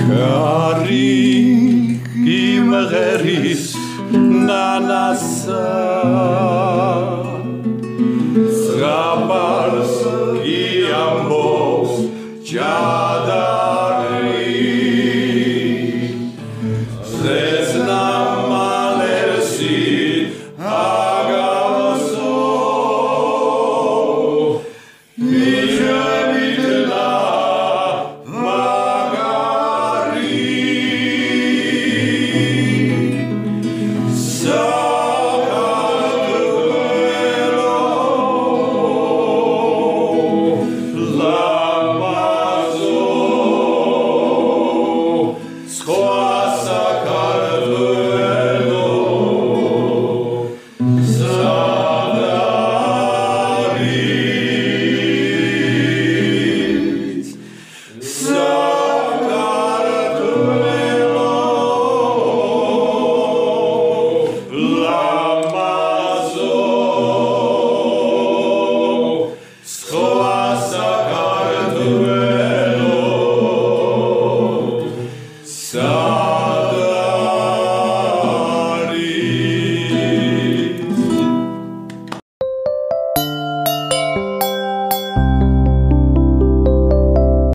კარი გიმღერის ნანასა. ზღაპარს კი ჯა